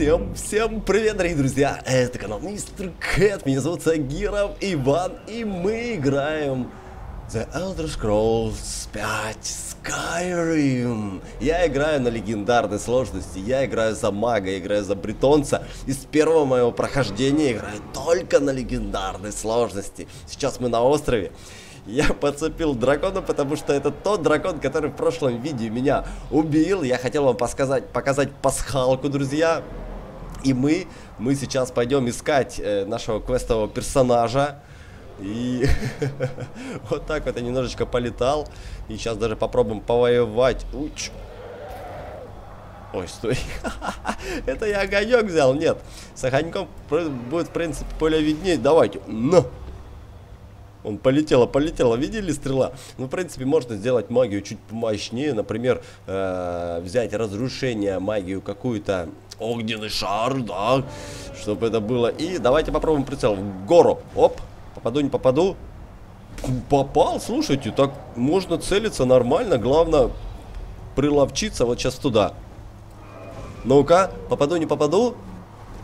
Всем, всем, привет, дорогие друзья! Это канал Мистер Кэт, меня зовут Сагиров Иван, и мы играем The Elder Scrolls 5 Skyrim. Я играю на легендарной сложности, я играю за мага, играю за бретонца. И с первого моего прохождения играю только на легендарной сложности. Сейчас мы на острове. Я подцепил дракона, потому что это тот дракон, который в прошлом видео меня убил. Я хотел вам показать, показать пасхалку, друзья. И мы, мы сейчас пойдем искать э, нашего квестового персонажа. И вот так вот я немножечко полетал. И сейчас даже попробуем повоевать. Уч. Ой, стой. Это я огонек взял. Нет. С огоньком будет, в принципе, более виднее. Давайте. На. Он полетела, полетела. Видели стрела? Ну, в принципе, можно сделать магию чуть помощнее. Например, э, взять разрушение, магию какую-то. Огненный шар, да. Чтобы это было. И давайте попробуем прицел. В гору. Оп. Попаду, не попаду. Попал, слушайте, так можно целиться нормально. Главное, приловчиться вот сейчас туда. Ну-ка, попаду, не попаду.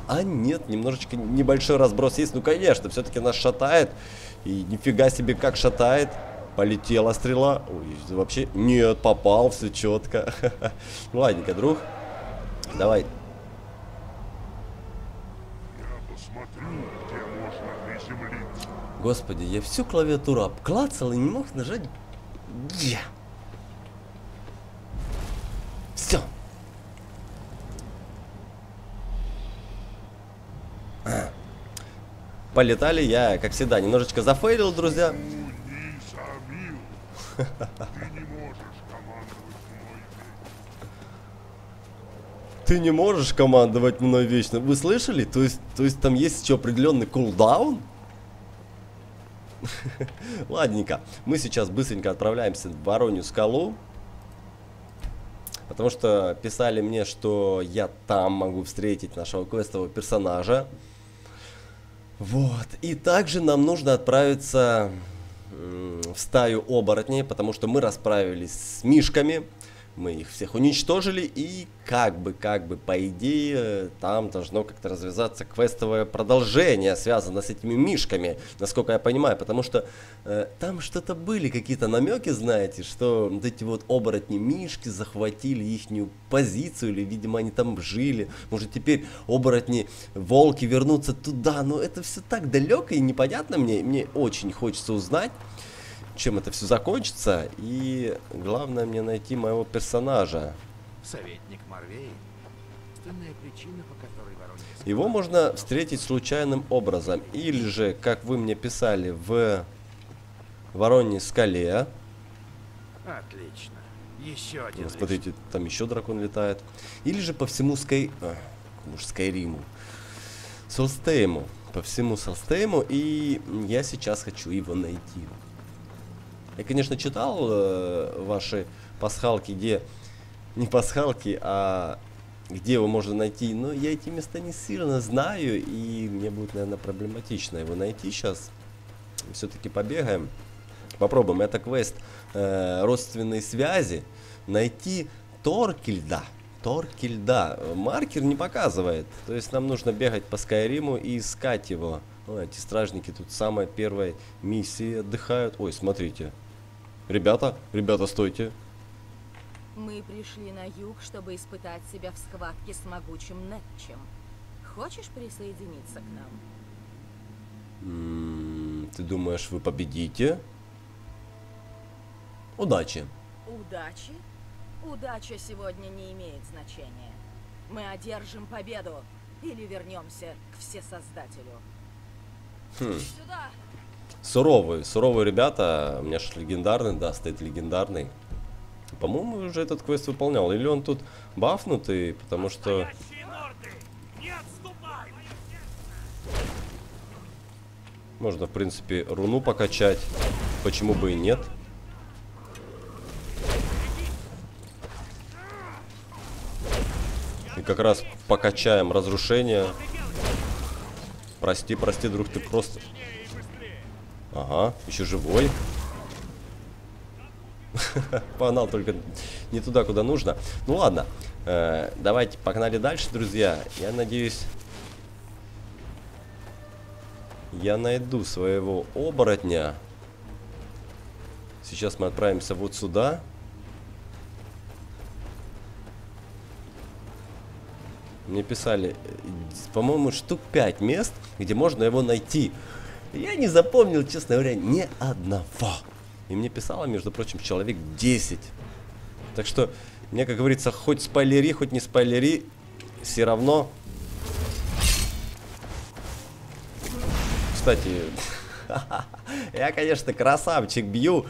А нет, немножечко небольшой разброс есть. Ну, конечно, все-таки нас шатает. И нифига себе как шатает. Полетела стрела. Ой, вообще, нет, попал, все четко. Ладненько, друг. Давай. Господи, я всю клавиатуру обклацал и не мог нажать. Я. Все. Полетали я, как всегда, немножечко зафейлил, друзья. Ты не можешь командовать мной вечно. Вы слышали? То есть, то есть там есть еще определенный кулдаун? Ладненько. Мы сейчас быстренько отправляемся в Воронью скалу. Потому что писали мне, что я там могу встретить нашего квестового персонажа. Вот. И также нам нужно отправиться в стаю оборотней, потому что мы расправились с мишками. Мы их всех уничтожили и как бы, как бы, по идее, там должно как-то развязаться квестовое продолжение, связанное с этими мишками, насколько я понимаю, потому что э, там что-то были, какие-то намеки, знаете, что вот эти вот оборотни мишки захватили ихнюю позицию, или, видимо, они там жили, может теперь оборотни волки вернутся туда, но это все так далеко и непонятно мне, мне очень хочется узнать, чем это все закончится. И главное мне найти моего персонажа. Советник Марвей. причина, по которой Его можно встретить случайным образом. Или же, как вы мне писали, в Вороньей скале. Отлично. Еще один. Смотрите, там еще дракон летает. Или же по всему Скай... А, уж Скайриму. Солстейму. По всему Солстейму. И я сейчас хочу его найти. Я, конечно, читал э, ваши пасхалки, где... Не пасхалки, а где его можно найти. Но я эти места не сильно знаю, и мне будет, наверное, проблематично его найти сейчас. Все-таки побегаем. Попробуем. Это квест э, родственной связи. Найти Торкельда. Торкельда. Маркер не показывает. То есть нам нужно бегать по Скайриму и искать его. О, эти стражники тут самая первая миссия отдыхают. Ой, смотрите. Ребята, ребята, стойте. Мы пришли на юг, чтобы испытать себя в схватке с могучим Нетчем. Хочешь присоединиться к нам? М -м, ты думаешь, вы победите? Удачи. Удачи? Удача сегодня не имеет значения. Мы одержим победу или вернемся к Всесоздателю. Хм. Сюда! Суровые, суровые ребята. У меня же легендарный, да, стоит легендарный. По-моему, уже этот квест выполнял. Или он тут бафнутый, потому что... Можно, в принципе, руну покачать. Почему бы и нет? И как раз покачаем разрушение. Прости, прости, друг, ты просто... Ага, еще живой. Погнал только не туда, куда нужно. Ну ладно, э, давайте погнали дальше, друзья. Я надеюсь, я найду своего оборотня. Сейчас мы отправимся вот сюда. Мне писали, э, по-моему, штук 5 мест, где можно его найти. Я не запомнил, честно говоря, ни одного. И мне писало, между прочим, человек 10. Так что, мне, как говорится, хоть спойлери, хоть не спойлери, все равно... Кстати, я, конечно, красавчик бью.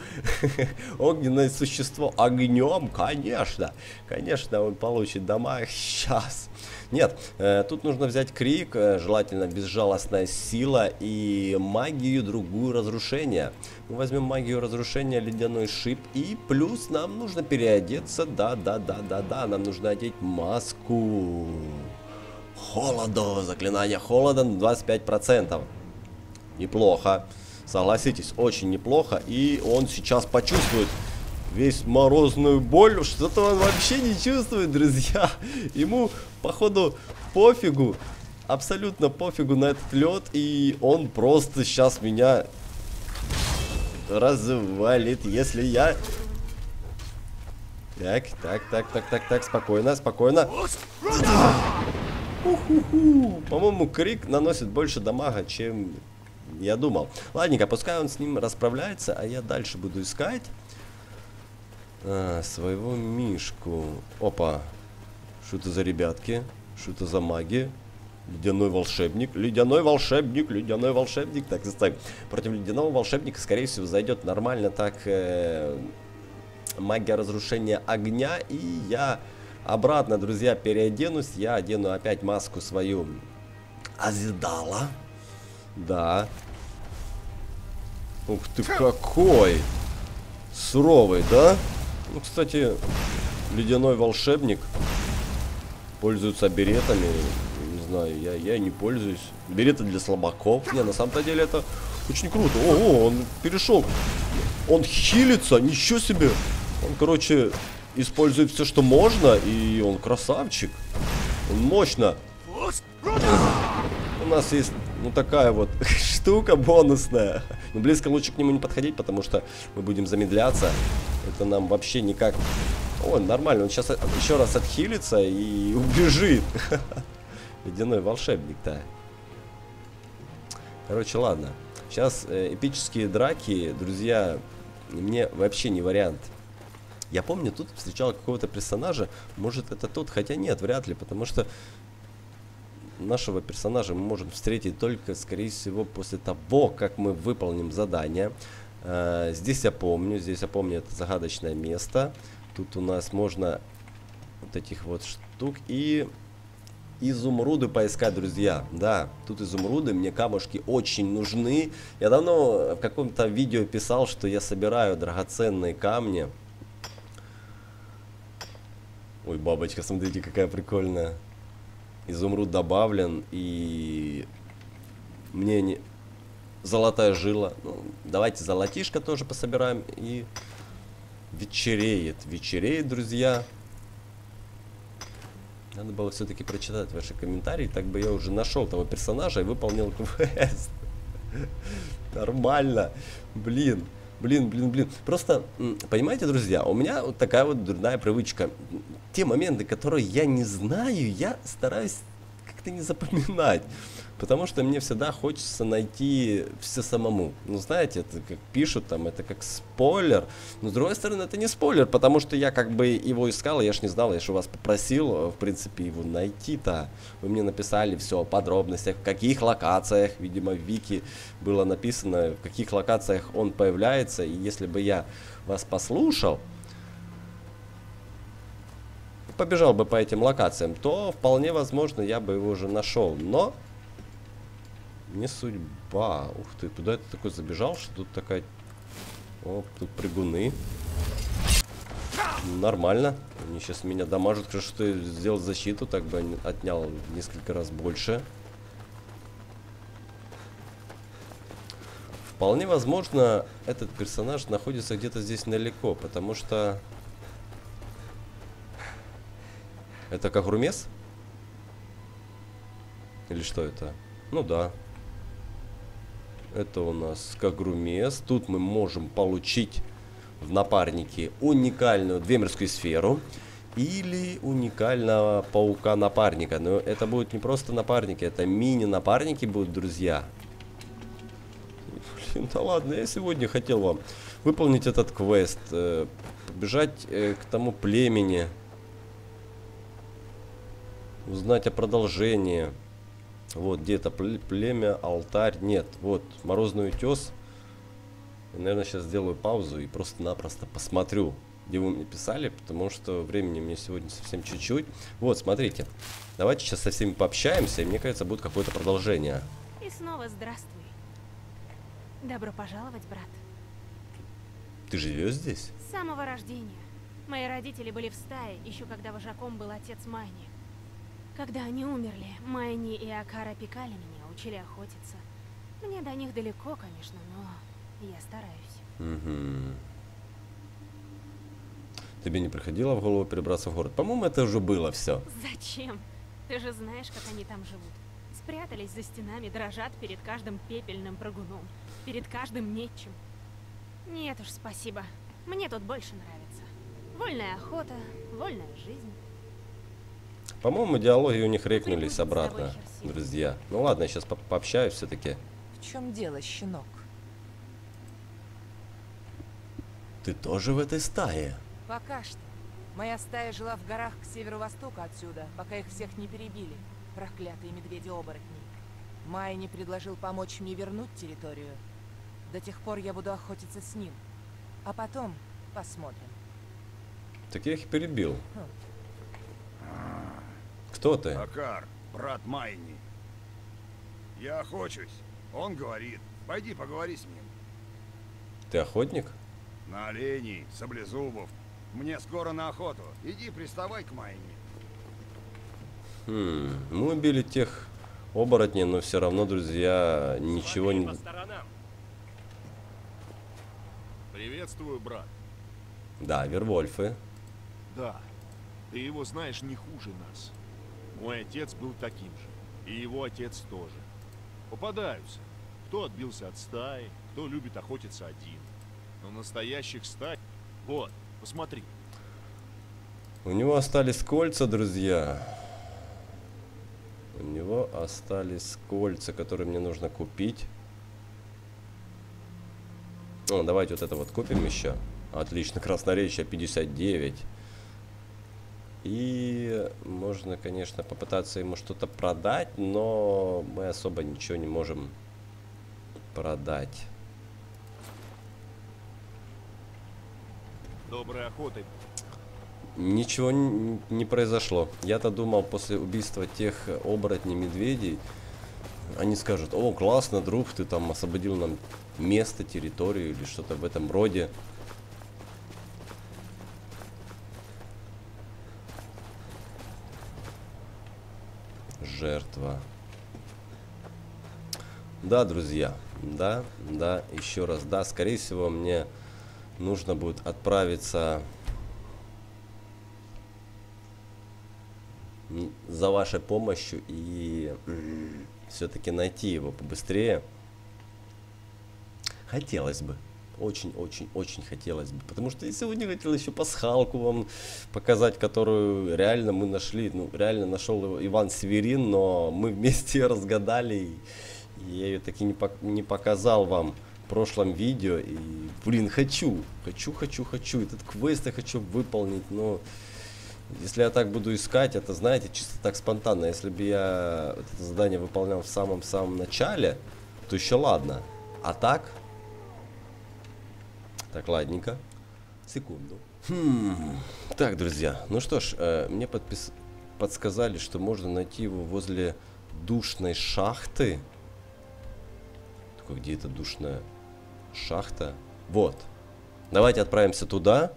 Огненное существо огнем, конечно. Конечно, он получит дамаг сейчас. Нет, э, тут нужно взять крик, э, желательно безжалостная сила и магию другую разрушения. Мы возьмем магию разрушения, ледяной шип и плюс нам нужно переодеться, да-да-да-да-да, нам нужно одеть маску. Холоду, заклинание холода на 25%. Неплохо. Согласитесь, очень неплохо. И он сейчас почувствует весь морозную боль. Что-то он вообще не чувствует, друзья. Ему, походу, пофигу. Абсолютно пофигу на этот лед. И он просто сейчас меня развалит, если я... Так, так, так, так, так, так, спокойно, спокойно. По-моему, крик наносит больше дамага, чем я думал. Ладненько, пускай он с ним расправляется, а я дальше буду искать. А, своего Мишку. Опа. Что это за ребятки? Что это за маги? Ледяной волшебник. Ледяной волшебник, ледяной волшебник. Так, кстати, против ледяного волшебника, скорее всего, зайдет нормально так э, магия разрушения огня. И я обратно, друзья, переоденусь. Я одену опять маску свою Азидала. Да. Ух ты какой! Суровый, да? Ну, кстати, ледяной волшебник пользуется беретами. Не знаю, я, я не пользуюсь. Береты для слабаков. Не, на самом-то деле это очень круто. О, о, он перешел. Он хилится, ничего себе. Он, короче, использует все, что можно, и он красавчик. Он мощно. У нас есть, ну, такая вот штука бонусная. Но близко лучше к нему не подходить, потому что мы будем замедляться. Это нам вообще никак... О, нормально, он сейчас еще раз отхилится и убежит. Ледяной волшебник-то. Короче, ладно. Сейчас э, эпические драки, друзья, мне вообще не вариант. Я помню, тут встречал какого-то персонажа. Может, это тот, хотя нет, вряд ли, потому что нашего персонажа мы можем встретить только, скорее всего, после того, как мы выполним задание. Э, здесь я помню, здесь я помню это загадочное место. Тут у нас можно вот этих вот штук и изумруды поискать, друзья. Да, тут изумруды, мне камушки очень нужны. Я давно в каком-то видео писал, что я собираю драгоценные камни. Ой, бабочка, смотрите, какая прикольная изумруд добавлен, и мне не... Золотая жила. Ну, давайте золотишко тоже пособираем. И вечереет. Вечереет, друзья. Надо было все-таки прочитать ваши комментарии. Так бы я уже нашел того персонажа и выполнил квест. Нормально. Блин. Блин, блин, блин. Просто, понимаете, друзья, у меня вот такая вот дурная привычка. Те моменты, которые я не знаю, я стараюсь как-то не запоминать. Потому что мне всегда хочется найти все самому. Ну, знаете, это как пишут там, это как спойлер. Но с другой стороны, это не спойлер, потому что я как бы его искал, я ж не знал, я же вас попросил, в принципе, его найти-то. Вы мне написали все о подробностях, в каких локациях, видимо, в Вики было написано, в каких локациях он появляется. И если бы я вас послушал, побежал бы по этим локациям, то вполне возможно я бы его уже нашел. Но не судьба. Ух ты, куда это такой забежал, что тут такая... О, тут прыгуны. Нормально. Они сейчас меня дамажат. Хорошо, что я сделал защиту, так бы отнял несколько раз больше. Вполне возможно, этот персонаж находится где-то здесь далеко, потому что... Это как Румес? Или что это? Ну да. Это у нас как Румес. Тут мы можем получить в напарнике уникальную двемерскую сферу или уникального паука-напарника. Но это будет не просто напарники, это мини-напарники будут, друзья. Блин, да ладно, я сегодня хотел вам выполнить этот квест. Э, побежать э, к тому племени. Узнать о продолжении. Вот, где-то племя, алтарь. Нет, вот, морозный утес. Я, наверное, сейчас сделаю паузу и просто-напросто посмотрю, где вы мне писали, потому что времени мне сегодня совсем чуть-чуть. Вот, смотрите. Давайте сейчас со всеми пообщаемся, и мне кажется, будет какое-то продолжение. И снова здравствуй. Добро пожаловать, брат. Ты живешь здесь? С самого рождения. Мои родители были в стае, еще когда вожаком был отец Майни. Когда они умерли, Майни и Акара пекали меня, учили охотиться. Мне до них далеко, конечно, но я стараюсь. Угу. Тебе не приходило в голову перебраться в город? По-моему, это уже было все. Зачем? Ты же знаешь, как они там живут. Спрятались за стенами, дрожат перед каждым пепельным прыгуном, перед каждым нечем. Нет уж, спасибо. Мне тут больше нравится. Вольная охота, вольная жизнь. По-моему, диалоги у них рекнулись обратно, друзья. Ну ладно, я сейчас по пообщаюсь все-таки. В чем дело, щенок? Ты тоже в этой стае? Пока что. Моя стая жила в горах к северо-востоку отсюда, пока их всех не перебили. Проклятые медведи-оборотни. Майни предложил помочь мне вернуть территорию. До тех пор я буду охотиться с ним. А потом посмотрим. Так я их перебил. Кто ты? Акар, брат Майни. Я охочусь. Он говорит. Пойди поговори с ним. Ты охотник? На оленей, саблезубов. Мне скоро на охоту. Иди приставай к Майни. Хм, мы убили тех оборотней, но все равно, друзья, ничего не... Приветствую, брат. Да, Вервольфы. Да, ты его знаешь не хуже нас. Мой отец был таким же, и его отец тоже. Попадаются. Кто отбился от стаи, кто любит охотиться один. Но настоящих стай... Вот, посмотри. У него остались кольца, друзья. У него остались кольца, которые мне нужно купить. О, давайте вот это вот купим еще. Отлично, красноречие 59. И можно, конечно, попытаться ему что-то продать, но мы особо ничего не можем продать. Доброй охоты. Ничего не произошло. Я-то думал, после убийства тех оборотней медведей, они скажут, о, классно, друг, ты там освободил нам место, территорию или что-то в этом роде. Жертва. Да, друзья, да, да, еще раз, да, скорее всего, мне нужно будет отправиться за вашей помощью и все-таки найти его побыстрее. Хотелось бы. Очень-очень-очень хотелось бы. Потому что я сегодня хотел еще пасхалку вам показать, которую реально мы нашли. Ну, реально нашел Иван Северин, но мы вместе ее разгадали. И я ее таки не, пок не показал вам в прошлом видео. И, блин, хочу. Хочу, хочу, хочу. Этот квест я хочу выполнить, но... Если я так буду искать, это, знаете, чисто так спонтанно. Если бы я это задание выполнял в самом-самом начале, то еще ладно. А так... Так, ладненько. Секунду. Хм. Так, друзья, ну что ж, э, мне подпис... подсказали, что можно найти его возле душной шахты. Такой, где это душная шахта? Вот. Давайте отправимся туда.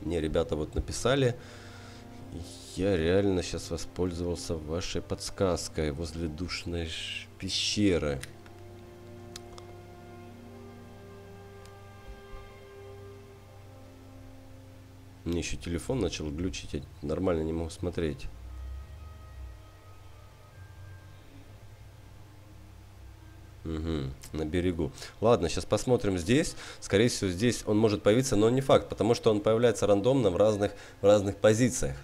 Мне ребята вот написали. Я реально сейчас воспользовался вашей подсказкой возле душной пещеры. Мне еще телефон начал глючить, я нормально не могу смотреть. Угу, на берегу. Ладно, сейчас посмотрим здесь. Скорее всего, здесь он может появиться, но не факт, потому что он появляется рандомно в разных, в разных позициях.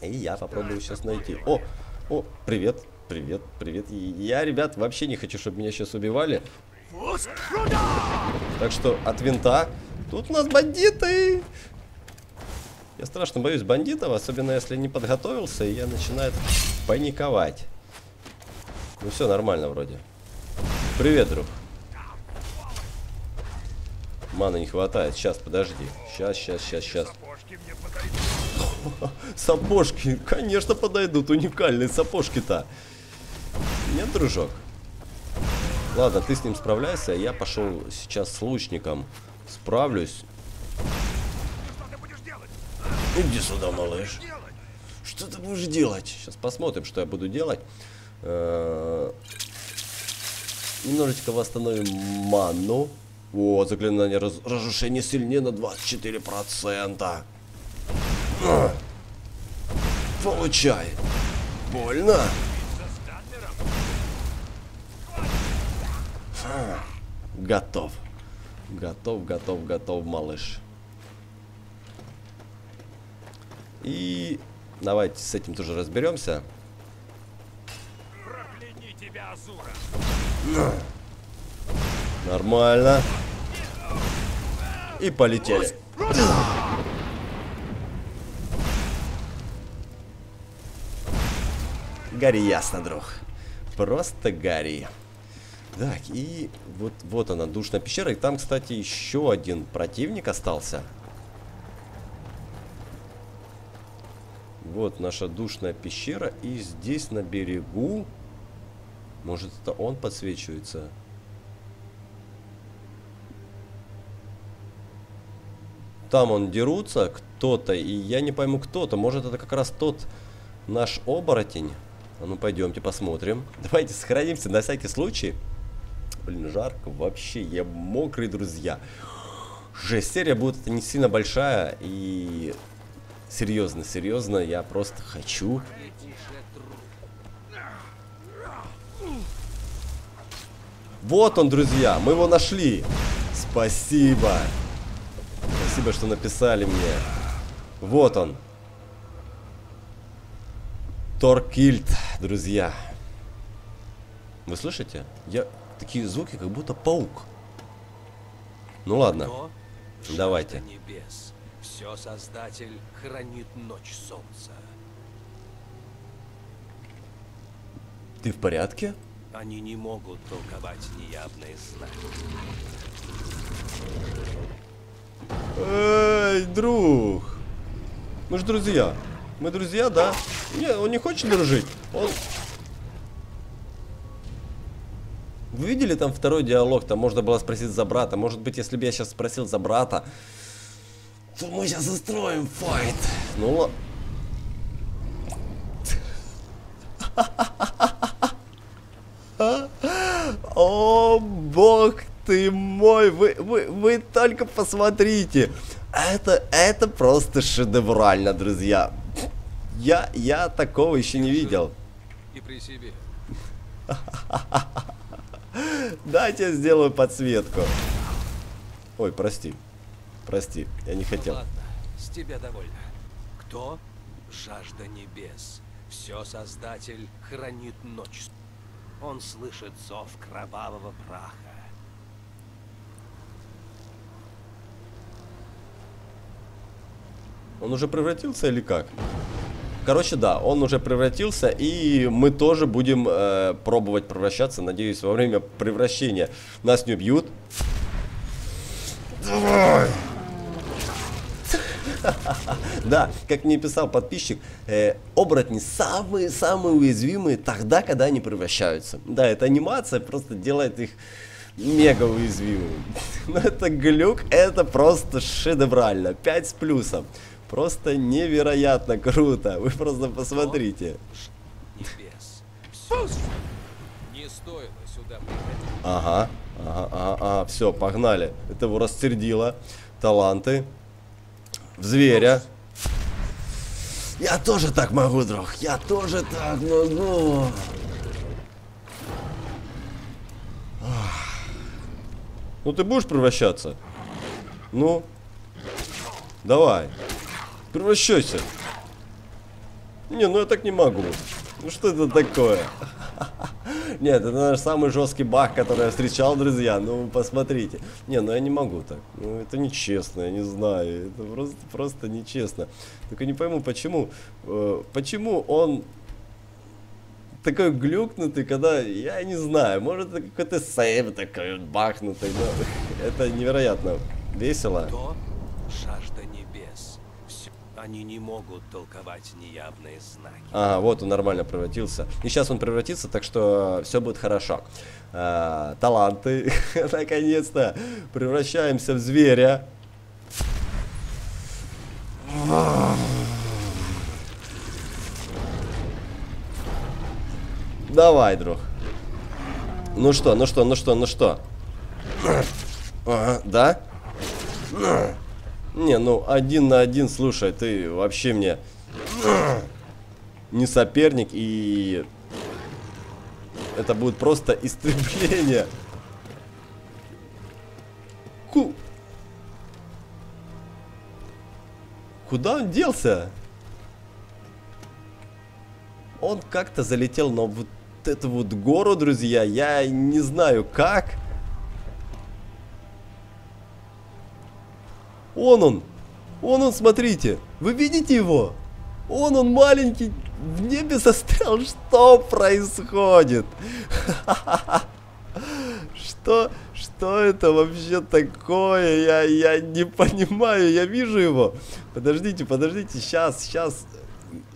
И я попробую сейчас найти. О, о, привет, привет, привет. Я, ребят, вообще не хочу, чтобы меня сейчас убивали. Так что от винта. Тут у нас бандиты. Я страшно боюсь бандитов, особенно если не подготовился, и я начинаю паниковать. Ну все нормально вроде. Привет, друг. Маны не хватает. Сейчас, подожди. Сейчас, сейчас, сейчас, сейчас. Сапожки конечно, подойдут. Уникальные сапожки-то. Нет, дружок? Ладно, ты с ним справляйся, а я пошел сейчас с лучником. Справлюсь. Иди сюда, малыш. Что ты будешь делать? Сейчас посмотрим, что я буду делать. Э, Немножечко восстановим ману. Вот, заклинание раз- разрушения сильнее на 24%. На. Получай. Больно? Готов. Готов, готов, готов, малыш. И давайте с этим тоже разберемся. Тебя, Азура. Нормально. И полетели. Гори ясно, друг. Просто гори. Так, и вот, вот она, душная пещера. И там, кстати, еще один противник остался. Вот наша душная пещера. И здесь на берегу... Может, это он подсвечивается? Там он дерутся, кто-то, и я не пойму кто-то. Может, это как раз тот наш оборотень. А ну, пойдемте посмотрим. Давайте сохранимся на всякий случай. Блин, жарко вообще, я мокрый, друзья. Жесть, серия будет не сильно большая, и... Серьезно, серьезно, я просто хочу... Вот он, друзья, мы его нашли. Спасибо. Спасибо, что написали мне. Вот он. Торкильд, друзья. Вы слышите? Я такие звуки, как будто паук. Ну ладно. Но Давайте. небес. Все Создатель хранит ночь солнца. Ты в порядке? Они не могут толковать неявные знаки. Эй, друг. Мы же друзья. Мы друзья, да? Не, он не хочет дружить. Он... Вы видели там второй диалог? Там можно было спросить за брата. Может быть, если бы я сейчас спросил за брата, то мы сейчас устроим файт. Ну ладно. О, бог ты мой, вы, вы, вы только посмотрите. Это, это просто шедеврально, друзья. Я, я такого еще не видел. И при себе. Дайте я сделаю подсветку. Ой, прости. Прости, я не хотел. Ладно, с тебя довольно. Кто? Жажда небес. Все Создатель хранит ночь. Он слышит зов кровавого праха. Он уже превратился или как? Короче, да, он уже превратился, и мы тоже будем э, пробовать превращаться. Надеюсь, во время превращения нас не убьют. Давай! Да, как мне писал подписчик, э, оборотни самые-самые уязвимые тогда, когда они превращаются. Да, эта анимация просто делает их мега уязвимыми. Но это глюк, это просто шедеврально. 5 с плюсом. Просто невероятно круто. Вы просто посмотрите. Не стоило сюда. Ага, ага, ага, ага. Все, погнали. Это его расцердило. Таланты. В зверя. Я тоже так могу, друг. Я тоже так могу. Ну ты будешь превращаться? Ну. Давай. Превращайся. Не, ну я так не могу. Ну что это такое? Нет, это наш самый жесткий баг, который я встречал, друзья. Ну, посмотрите. Не, ну я не могу так. Ну, это нечестно, я не знаю. Это просто, просто нечестно. Только не пойму, почему, э, почему он такой глюкнутый, когда, я не знаю, может это какой-то сейв такой бахнутый, но это невероятно весело. Кто? Жажда небес. Они не могут толковать неявные знаки. Ага, вот он нормально превратился. И сейчас он превратится, так что все будет хорошо. А, таланты, наконец-то, превращаемся в зверя. Давай, друг. Ну что, ну что, ну что, ну что? Ага, да? Не, ну один на один, слушай, ты вообще мне не соперник и это будет просто истребление. Ку... Куда он делся? Он как-то залетел на вот эту вот гору, друзья. Я не знаю как. Он он. Он он, смотрите. Вы видите его? Он он маленький. В небе застрял. Что происходит? Что? Что это вообще такое? Я, я не понимаю. Я вижу его. Подождите, подождите. Сейчас, сейчас.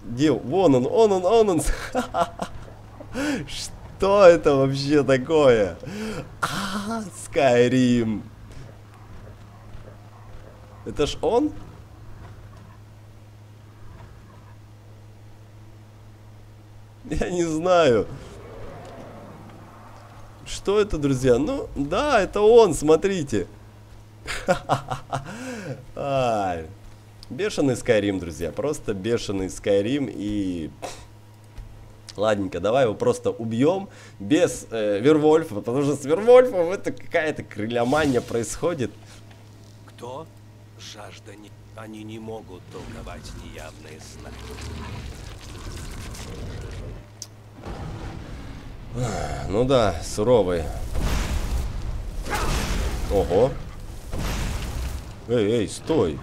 Где? Вон он, он он, он он. Что это вообще такое? А, Скайрим. Это ж он? Я не знаю. Что это, друзья? Ну, да, это он, смотрите. Бешеный Скайрим, друзья. Просто бешеный Скайрим и... Ладненько, давай его просто убьем без э, Вервольфа, потому что с Вервольфом это какая-то крыльомания происходит. Кто? Жажда не... Они не могут толковать неявные знаки. Ну да, суровый. Ого. Эй, эй, стой.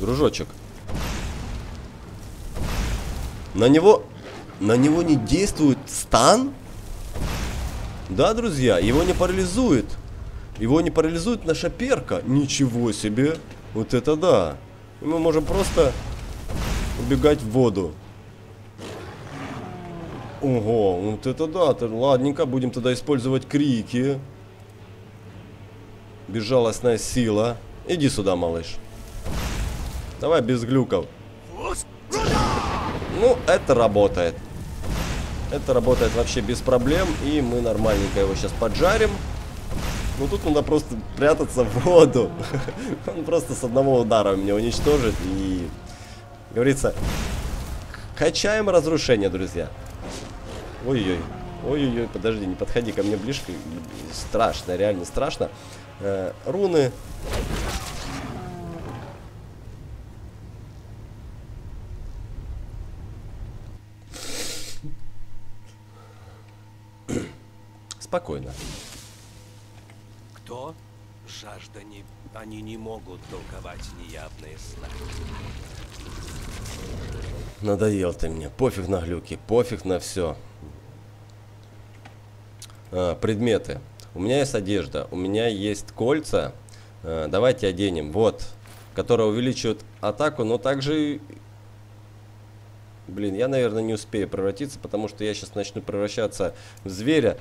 Дружочек. На него... На него не действует стан? Да, друзья, его не парализует. Его не парализует наша перка. Ничего себе. Вот это да. И мы можем просто убегать в воду. Ого, вот это да, ладненько, будем тогда использовать крики. Безжалостная сила. Иди сюда, малыш. Давай без глюков. Ну, это работает. Это работает вообще без проблем, и мы нормальненько его сейчас поджарим. Ну, тут надо просто прятаться в воду. Он просто с одного удара меня уничтожит, и... Говорится, качаем разрушение, друзья. Ой-ой-ой. Ой-ой-ой, подожди, не подходи ко мне ближе. Страшно, реально страшно. Э, руны. Спокойно. Кто? Не... Они не могут толковать неявные знаки. Надоел ты мне. Пофиг на глюки, пофиг на все. А, предметы. У меня есть одежда, у меня есть кольца. А, давайте оденем. Вот. Которая увеличивает атаку, но также... Блин, я, наверное, не успею превратиться, потому что я сейчас начну превращаться в зверя.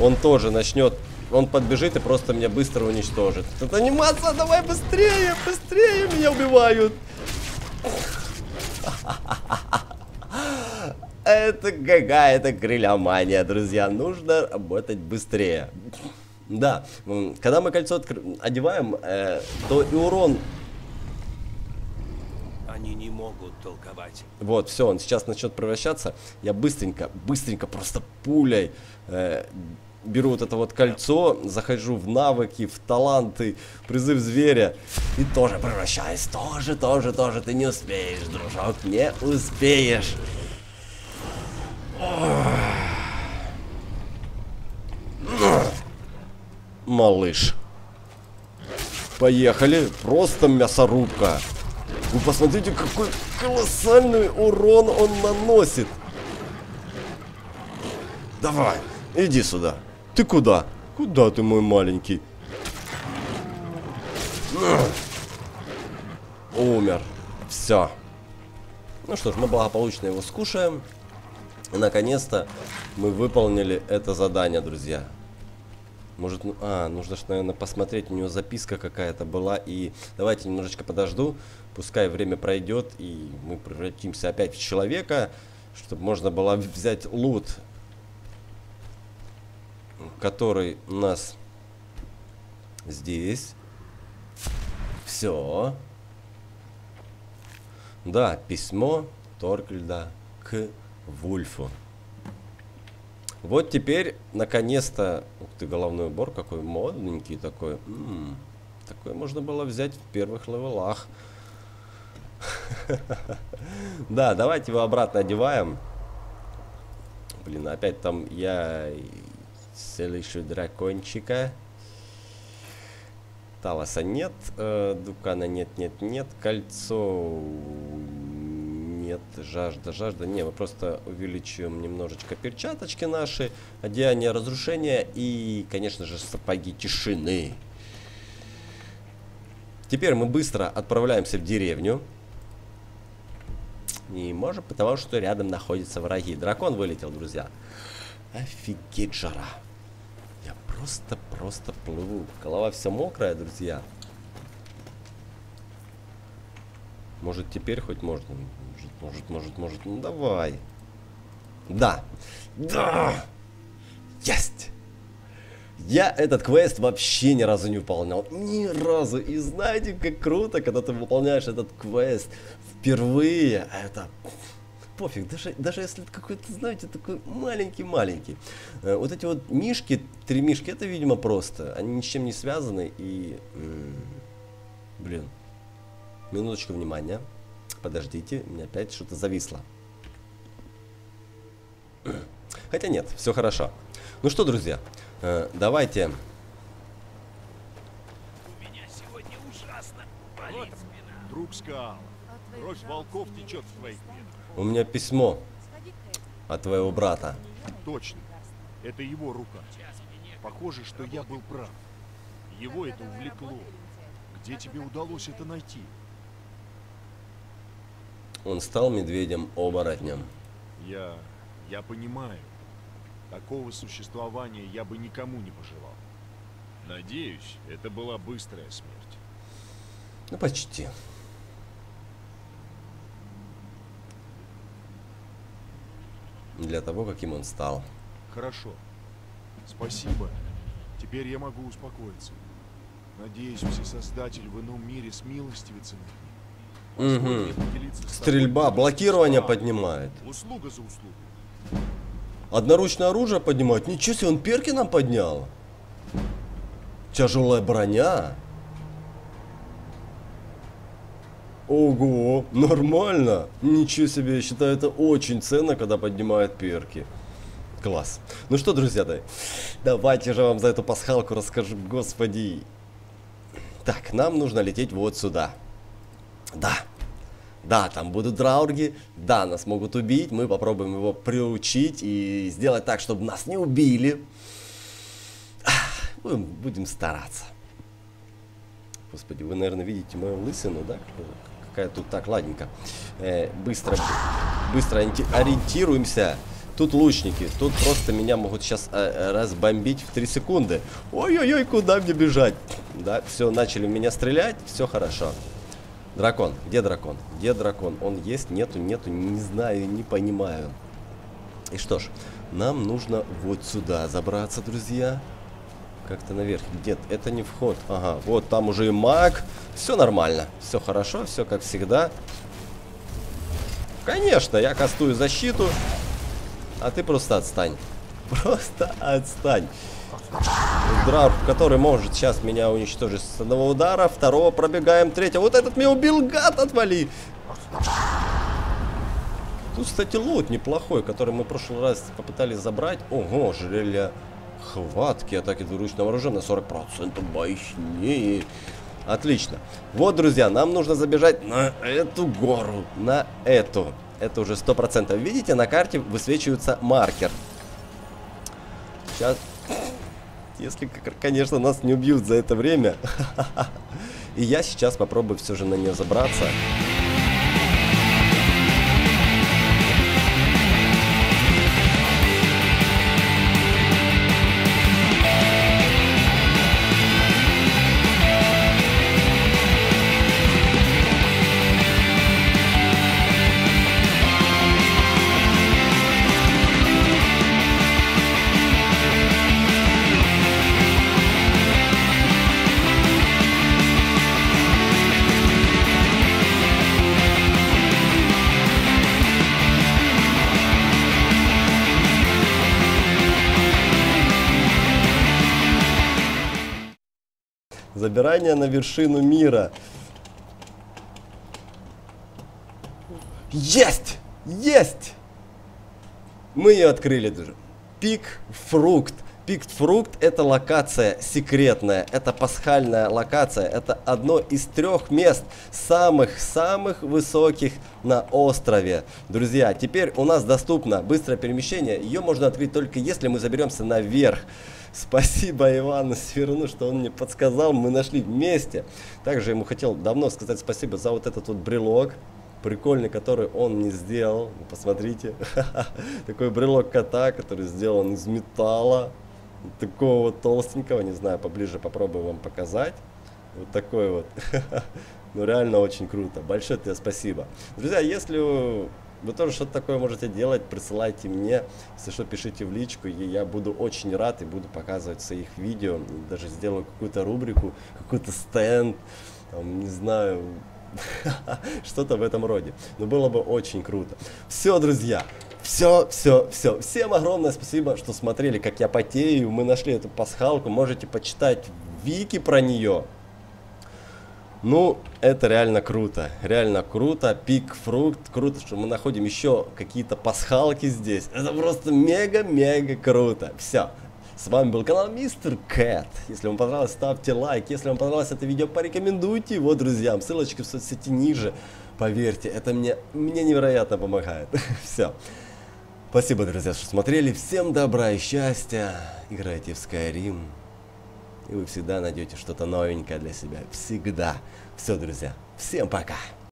Он тоже начнет... Он подбежит и просто меня быстро уничтожит. Тут анимация, давай быстрее, быстрее, меня убивают. Это какая-то крыльомания, друзья. Нужно работать быстрее. Да, когда мы кольцо откр- одеваем, э, то и урон Они не могут толковать. Вот, все, он сейчас начнет превращаться. Я быстренько, быстренько, просто пулей э, беру вот это вот кольцо, захожу в навыки, в таланты, призыв зверя и тоже превращаюсь. Тоже, тоже, тоже. Ты не успеешь, дружок, не успеешь. Малыш. Поехали. Просто мясорубка. Вы посмотрите, какой колоссальный урон он наносит. Давай, иди сюда. Ты куда? Куда ты, мой маленький? Умер. Все. Ну что ж, мы благополучно его скушаем. И наконец-то мы выполнили это задание, друзья. Может, ну, а, нужно же, наверное, посмотреть, у него записка какая-то была. И давайте немножечко подожду, пускай время пройдет, и мы превратимся опять в человека, чтобы можно было взять лут, который у нас здесь. Все. Да, письмо Торкельда к Вульфу. Вот теперь, наконец-то, ух ты, головной убор какой модненький такой. М, такой можно было взять в первых левелах. Да, давайте его обратно одеваем. Блин, опять там я слышу дракончика. Талоса нет, э, Дукана нет, нет, нет, кольцо нет, жажда, жажда, не, мы просто увеличиваем немножечко перчаточки наши, одеяние разрушения и, конечно же, сапоги тишины. Теперь мы быстро отправляемся в деревню. Не можем, потому что рядом находятся враги. Дракон вылетел, друзья. Офигеть жара. Я просто-просто плыву. Голова вся мокрая, друзья. Может теперь хоть можно? Может, может, может, может. Ну давай. Да. Да. Есть. Я этот квест вообще ни разу не выполнял. Ни разу. И знаете, как круто, когда ты выполняешь этот квест впервые. Это пофиг, даже, даже если это какой-то, знаете, такой маленький-маленький. Э, вот эти вот мишки, три мишки, это, видимо, просто. Они ни с чем не связаны и... Блин. Минуточку внимания. Подождите, у меня опять что-то зависло. Хотя нет, все хорошо. Ну что, друзья, э, давайте... Друг Скаала, кровь волков течет в твоих венах. У меня письмо от твоего брата. Точно. Это его рука. Похоже, что я был прав. Его это увлекло. Где тебе удалось это найти? Он стал медведем-оборотнем. Я... я понимаю. Такого существования я бы никому не пожелал. Надеюсь, это была быстрая смерть. Ну, почти. Для того, каким он стал. Хорошо. Спасибо. Теперь я могу успокоиться. Надеюсь, Всесоздатель в ином мире смилостивится над ним. Тобой Стрельба, блокирование скалом. поднимает. Услуга за услугу. Одноручное оружие поднимает. Ничего себе, он перки нам поднял. Тяжелая броня. Ого, нормально. Ничего себе, я считаю это очень ценно, когда поднимают перки. Класс. Ну что, друзья, да, давайте же вам за эту пасхалку расскажу, господи. Так, нам нужно лететь вот сюда. Да, да, там будут драурги, да, нас могут убить, мы попробуем его приучить и сделать так, чтобы нас не убили. Будем, будем стараться. Господи, вы, наверное, видите мою лысину, да? Какая тут так, ладненько. Э, быстро, быстро ориенти- ориентируемся. Тут лучники, тут просто меня могут сейчас разбомбить в 3 секунды. Ой-ой-ой, куда мне бежать? Да, все, начали меня стрелять, все хорошо. Дракон, где дракон? Где дракон? Он есть, нету, нету, не знаю, не понимаю. И что ж, нам нужно вот сюда забраться, друзья. Как-то наверх. Нет, это не вход. Ага, вот там уже и маг. Все нормально. Все хорошо, все как всегда. Конечно, я кастую защиту. А ты просто отстань. Просто отстань. Драрф, который может сейчас меня уничтожить с одного удара. Второго пробегаем. Третьего. Вот этот меня убил, гад, отвали. Тут, кстати, лут неплохой, который мы в прошлый раз попытались забрать. Ого, жерелье хватки атаки двуручного оружия на 40% мощнее. Отлично. Вот, друзья, нам нужно забежать на эту гору. На эту. Это уже 100%. Видите, на карте высвечивается маркер. Сейчас... Если, конечно, нас не убьют за это время. И я сейчас попробую все же на нее забраться. Забирание на вершину мира. Есть! Есть! Мы ее открыли даже. Пик фрукт. Пик фрукт это локация секретная, это пасхальная локация, это одно из трех мест самых-самых высоких на острове. Друзья, теперь у нас доступно быстрое перемещение, ее можно открыть только если мы заберемся наверх. Спасибо Ивану Сверну, что он мне подсказал, мы нашли вместе. Также ему хотел давно сказать спасибо за вот этот вот брелок прикольный, который он не сделал. Посмотрите. Такой брелок кота, который сделан из металла. Такого толстенького. Не знаю, поближе попробую вам показать. Вот такой вот. Ну, реально очень круто. Большое тебе спасибо. Друзья, если вы тоже что-то такое можете делать, присылайте мне, если что, пишите в личку, и я буду очень рад и буду показывать в своих видео, даже сделаю какую-то рубрику, какой-то стенд, там, не знаю, что-то в этом роде. Но было бы очень круто. Все, друзья, все, все, все. Всем огромное спасибо, что смотрели, как я потею. Мы нашли эту пасхалку. Можете почитать вики про нее. Ну, это реально круто, реально круто, пик фрукт, круто, что мы находим еще какие-то пасхалки здесь. Это просто мега-мега круто. Все, с вами был канал Мистер Кэт. Если вам понравилось, ставьте лайк. Если вам понравилось это видео, порекомендуйте его друзьям. Ссылочка в соцсети ниже. Поверьте, это мне, мне невероятно помогает. Все. Спасибо, друзья, что смотрели. Всем добра и счастья. Играйте в Skyrim и вы всегда найдете что-то новенькое для себя. Всегда. Все, друзья. Всем пока.